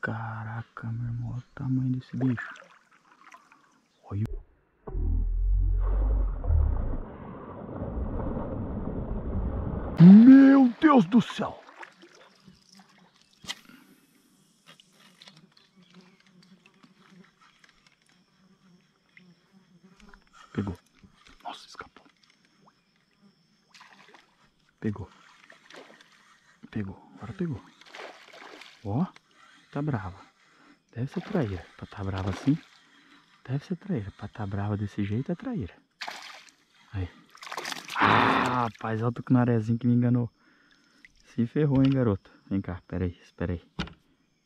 Caraca, meu irmão, olha o tamanho desse bicho. Olha. Meu Deus do céu! Pegou. Nossa, escapou. Pegou. Pegou. Agora pegou. Ó, tá brava. Deve ser traíra. Pra tá brava assim, deve ser traíra. Pra tá brava desse jeito é traíra. Aí. Ah, rapaz, olha o tucunarezinho que me enganou. Se ferrou, hein, garoto. Vem cá, pera aí, espera aí.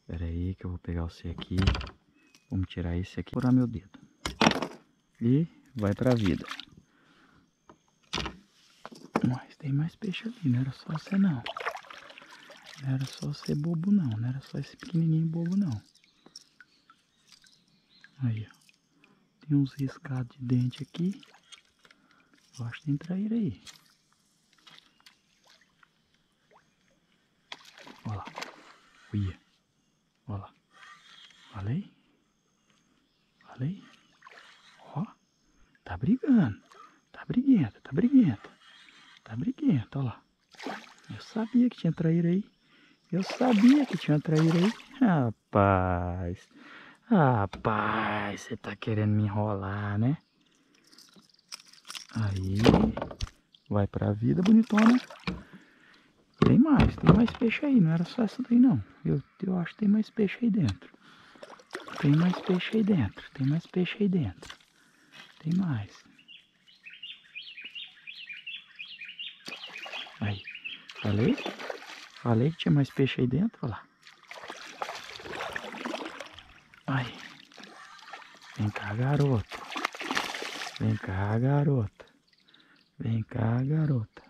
Espera aí que eu vou pegar você aqui. Vamos tirar esse aqui. Furar meu dedo. E vai pra vida. Mas tem mais peixe ali, não era só você não. Não era só ser bobo não, não era só esse pequenininho bobo não. Aí, ó. Tem uns riscados de dente aqui. Eu acho que tem traíra aí. Olha lá. Olha. Olha lá. Falei? Falei? Ó. Tá brigando. Tá briguenta, tá briguenta. Tá briguenta, olha lá. Eu sabia que tinha traíra aí. Eu sabia que tinha traíra aí. Rapaz. Rapaz, você tá querendo me enrolar, né? Aí. Vai pra vida, bonitona. Tem mais, tem mais peixe aí. Não era só essa daí, não. Eu, eu acho que tem mais peixe aí dentro. Tem mais peixe aí dentro. Tem mais peixe aí dentro. Tem mais. Aí. Falei? Falei que tinha mais peixe aí dentro, olha lá. Aí. Vem cá, garoto. Vem cá, garota. Vem cá, garota.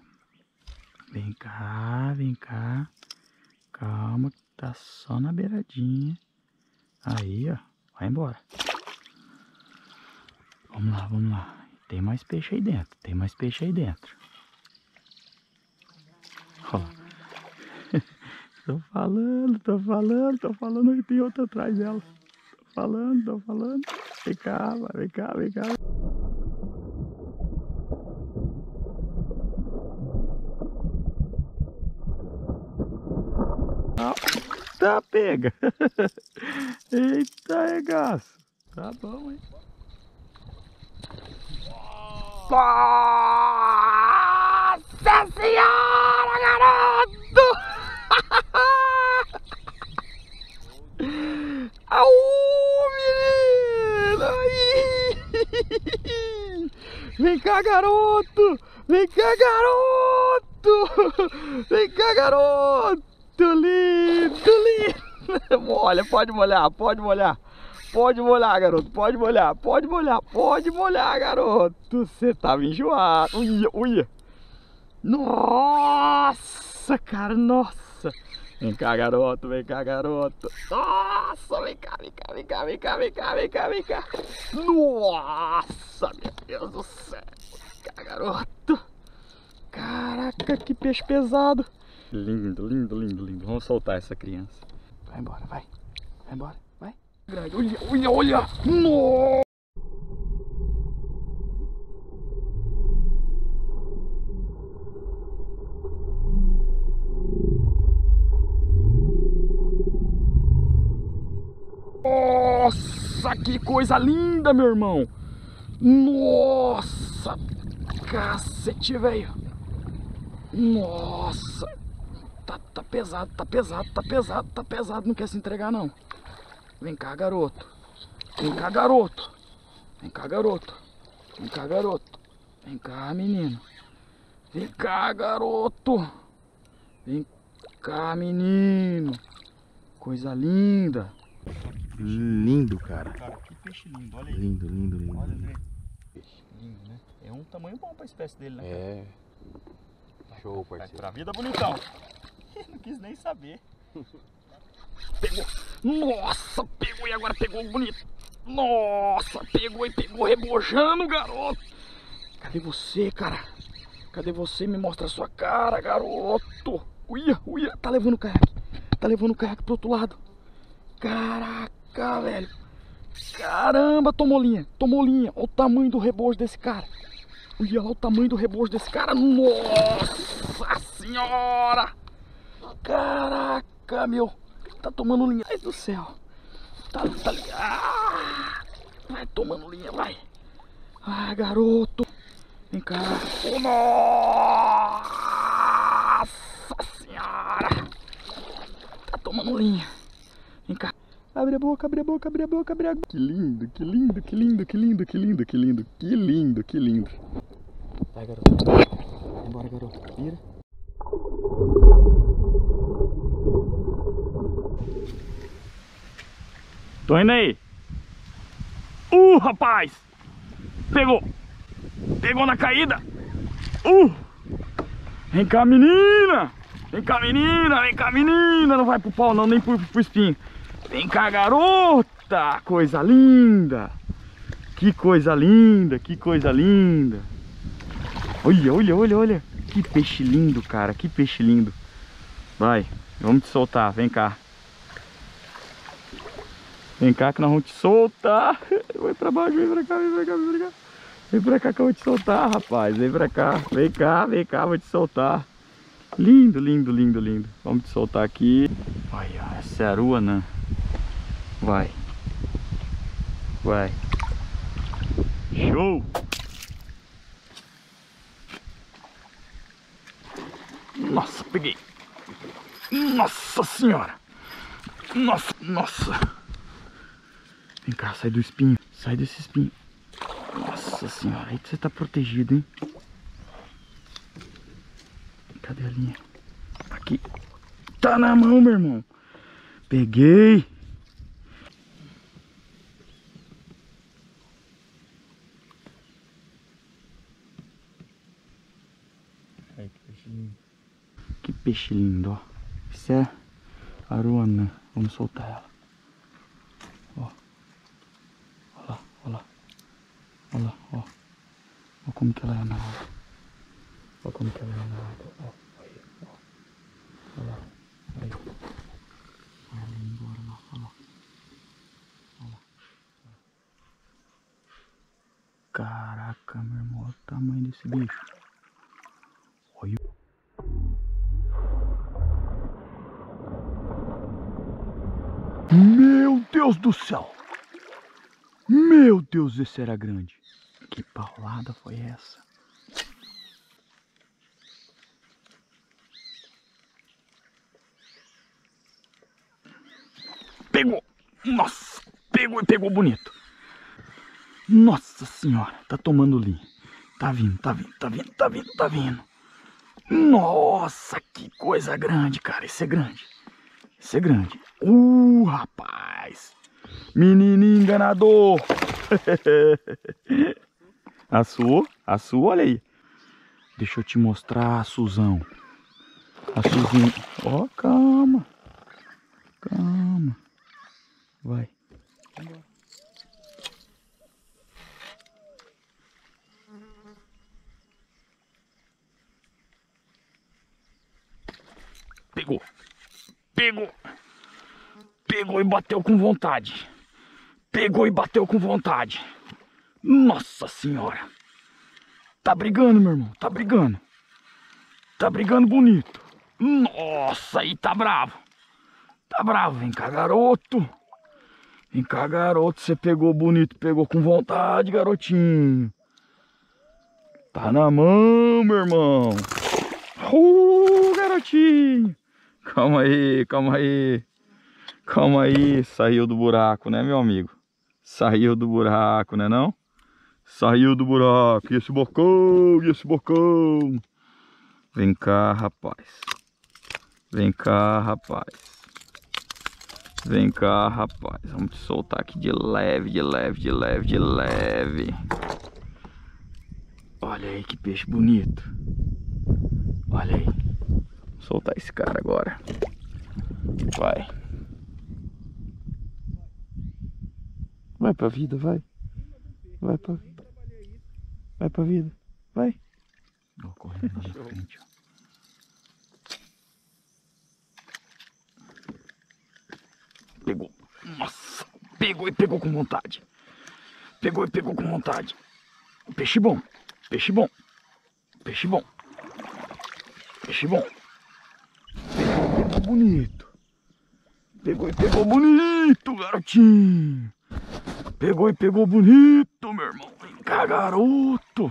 Vem cá, vem cá. Calma, que tá só na beiradinha. Aí, ó. Vai embora. Vamos lá, vamos lá. Tem mais peixe aí dentro. Tem mais peixe aí dentro. Ó. tô falando, tô falando, tô falando e tem outra atrás dela. Tô falando, tô falando. Vem cá, vem cá, vem cá. Ah, tá, pega. Eita, regaço. Tá bom, hein? Nossa senhora, garoto! Au, menino! Vem cá, garoto! Vem cá, garoto! Vem cá, garoto! Lindo, lindo! Molha, pode molhar, pode molhar. Pode molhar, garoto. Pode molhar, pode molhar, pode molhar, garoto. Você tava enjoado. Uia, uia. Nossa, cara, nossa. Vem cá, garoto, vem cá, garoto. Nossa, vem cá, vem cá, vem cá, vem cá, vem cá, vem cá, vem cá. Nossa, meu Deus do céu. Vem cá, garoto. Caraca, que peixe pesado. Lindo, lindo, lindo, lindo. Vamos soltar essa criança. Vai embora, vai. Vai embora, vai. Olha, olha, olha. Nossa. Nossa, que coisa linda, meu irmão. Nossa, cacete, velho. Nossa. Tá, tá pesado, tá pesado, tá pesado, tá pesado. Não quer se entregar, não. Vem cá, garoto. Vem cá, garoto. Vem cá, garoto. Vem cá, garoto. Vem cá, menino. Vem cá, garoto. Vem cá, menino. Coisa linda. Lindo, cara. Cara, peixe lindo, olha aí. Lindo, lindo, lindo. Olha. André. Peixe lindo, né? É um tamanho bom pra espécie dele, né? É. Show, Vai parceiro. pra vida, bonitão. Não quis nem saber. Pegou. Nossa, pegou e agora pegou bonito. Nossa, pegou e pegou rebojando, garoto. Cadê você, cara? Cadê você? Me mostra a sua cara, garoto. Uia, uia. Tá levando o caiaque. Tá levando o caiaque pro outro lado. Caraca, velho. Caramba, tomou linha. Tomou linha. Olha o tamanho do rebojo desse cara. Olha lá o tamanho do rebojo desse cara. Nossa senhora. Caraca, meu. Tá tomando linha. Ai do céu. Tá, tá. Ah, vai tomando linha, vai. Ah, garoto. Vem cá. Oh, nossa senhora. Tá tomando linha. Abre a boca, abre a boca, abre a boca, abre a boca. Que lindo, que lindo, que lindo, que lindo, que lindo, que lindo, que lindo, que lindo. Vai, garoto. Vambora, garoto. Vira. Tô indo aí. Uh, rapaz! Pegou! Pegou na caída! Uh! Vem cá, menina! Vem cá, menina! Vem cá, menina! Não vai pro pau, não, nem pro, pro espinho. Vem cá, garota! Coisa linda! Que coisa linda! Que coisa linda! Olha, olha, olha, olha! Que peixe lindo, cara! Que peixe lindo! Vai, vamos te soltar, vem cá. Vem cá que nós vamos te soltar. Vai pra baixo, vem pra cá, vem pra cá, vem pra cá. Vem pra cá que eu vou te soltar, rapaz. Vem pra cá. Vem cá, vem cá, vou te soltar. Lindo, lindo, lindo, lindo. Vamos te soltar aqui. Olha, essa é a Aruanã. Vai. Vai. Show! Nossa, peguei. Nossa senhora. Nossa, nossa. Vem cá, sai do espinho. Sai desse espinho. Nossa senhora, aí você tá protegido, hein? Cadê a linha? Aqui. Tá na mão, meu irmão. Peguei. Ai, que peixe lindo. Que peixe lindo, ó. Isso é aruanã. Vamos soltar ela. Ó. Olha lá, olha lá. Olha lá, ó. Olha como que ela é na água. Olha como que ela é na água. Ó, aí, ó. Caraca, meu irmão. Olha o tamanho desse bicho. Deus do céu! Meu Deus, esse era grande. Que paulada foi essa? Pegou! Nossa! Pegou e pegou bonito. Nossa senhora, tá tomando linha. Tá vindo, tá vindo, tá vindo, tá vindo, tá vindo. Nossa, que coisa grande, cara. Esse é grande. Esse é grande. Uh, rapaz. Menino enganador. a sua, a sua, olha aí. Deixa eu te mostrar a Suzão. A Suzinha. Ó, calma. Calma. Vai. Pegou. Pegou. Pegou e bateu com vontade. Pegou e bateu com vontade. Nossa senhora. Tá brigando, meu irmão. Tá brigando. Tá brigando bonito. Nossa, aí tá bravo. Tá bravo. Vem cá, garoto. Vem cá, garoto. Você pegou bonito. Pegou com vontade, garotinho. Tá na mão, meu irmão. Uh, garotinho. Calma aí, calma aí. Calma aí, saiu do buraco, né, meu amigo? Saiu do buraco, né não? Saiu do buraco. E esse bocão, e esse bocão. Vem cá, rapaz. Vem cá, rapaz. Vem cá, rapaz. Vamos te soltar aqui de leve, de leve, de leve, de leve. Olha aí que peixe bonito. Olha aí. Vou soltar esse cara agora. Vai. Vai pra vida, vai. Vai pra Vai pra vida. Vai. Ó, correndo ali na frente, ó. Pegou. Nossa, pegou e pegou com vontade. Pegou e pegou com vontade. Peixe bom, peixe bom, peixe bom, peixe bom. Pegou e pegou bonito. Pegou e pegou bonito, garotinho. Pegou e pegou bonito, meu irmão. Vem cá, garoto.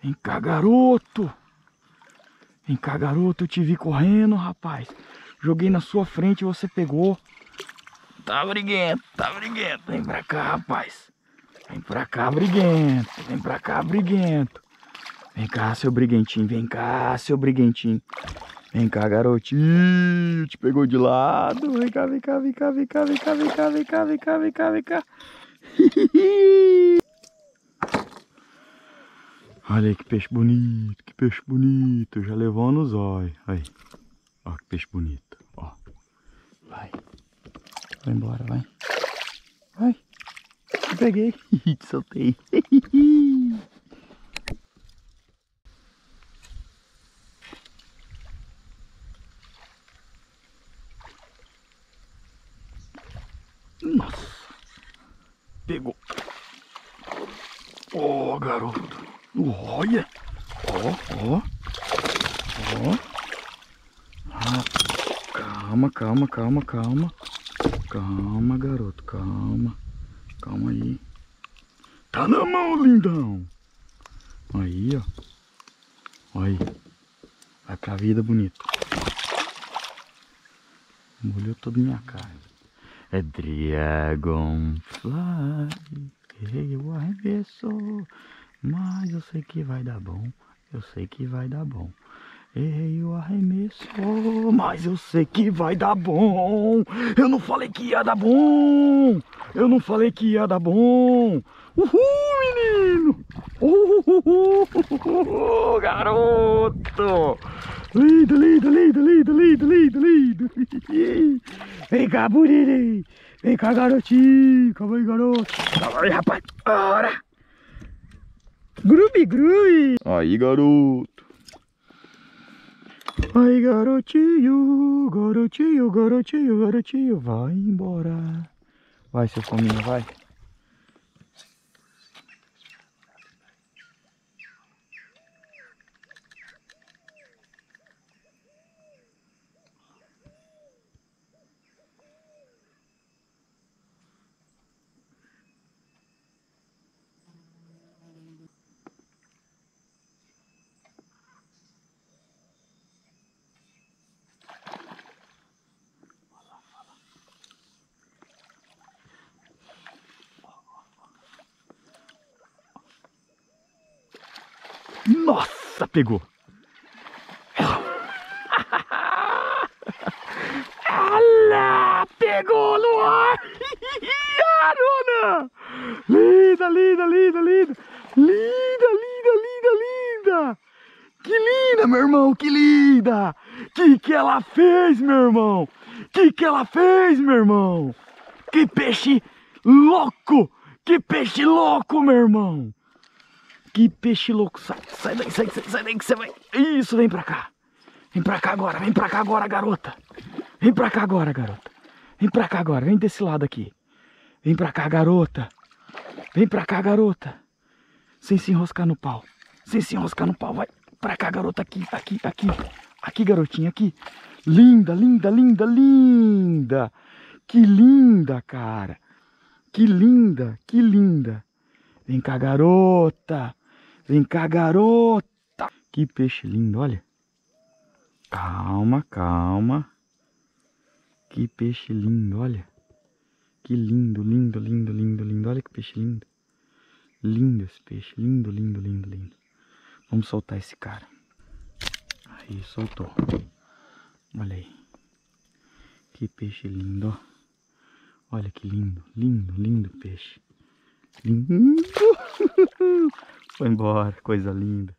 Vem cá, garoto. Vem cá, garoto. Eu te vi correndo, rapaz. Joguei na sua frente e você pegou. Tá briguento, tá briguento. Vem pra cá, rapaz. Vem pra cá, briguento. Vem pra cá, briguento. Vem cá, seu briguentinho. Vem cá, seu briguentinho. Vem cá, garotinho. Te pegou de lado. Vem cá, vem cá, vem cá, vem cá, vem cá, vem cá, vem cá, vem cá, vem cá, vem cá. Olha aí que peixe bonito, que peixe bonito. Já levou no zóio. Aí. Ó que peixe bonito. Ó. Vai. Vai embora, vai. Vai. Peguei. Te soltei. Nossa. Pegou. Ó, garoto. Olha. Ó, ó. Ó. Ah, calma, calma, calma, calma. Calma, garoto, calma. Calma aí. Tá na mão, lindão. Aí, ó. Aí. Vai pra vida bonito. Molhou toda minha cara. É Dragonfly. Eu arremesso. Mas eu sei que vai dar bom. Eu sei que vai dar bom. Errei o arremesso, mas eu sei que vai dar bom. Eu não falei que ia dar bom. Eu não falei que ia dar bom. Uhul, menino. Uhul, garoto. Lindo, lindo, lindo, lindo, lindo, lindo, lindo. Vem cá, bonito. Vem cá, garotinho. Calma aí, garoto. Calma aí, rapaz. Bora. Grubi, grubi. Aí, garoto. Ai, garotinho, garotinho, garotinho, garotinho, vai embora. Vai, seu fominho, vai. Nossa, pegou. Olha, pegou no ar. Arona. Linda, linda, linda, linda. Linda, linda, linda, linda. Que linda, meu irmão, que linda. Que que ela fez, meu irmão? Que que ela fez, meu irmão? Que peixe louco. Que peixe louco, meu irmão. Que peixe louco. Sai, sai daí, sai, sai, sai daí que você vai. Isso, vem pra cá. Vem pra cá agora, vem pra cá agora, garota. Vem pra cá agora, garota. Vem pra cá agora, vem desse lado aqui. Vem pra cá, garota. Vem pra cá, garota. Sem se enroscar no pau. Sem se enroscar no pau, vai. Pra cá, garota, aqui, aqui, aqui. Aqui, garotinha, aqui. Linda, linda, linda, linda. Que linda, cara. Que linda, que linda. Vem cá, garota. Vem cá, garota. Que peixe lindo, olha. Calma, calma. Que peixe lindo, olha. Que lindo, lindo, lindo, lindo, lindo. Olha que peixe lindo. Lindo esse peixe. Lindo, lindo, lindo, lindo. Vamos soltar esse cara. Aí, soltou. Olha aí. Que peixe lindo, ó. Olha que lindo, lindo, lindo peixe. Lindo. Foi embora, coisa linda.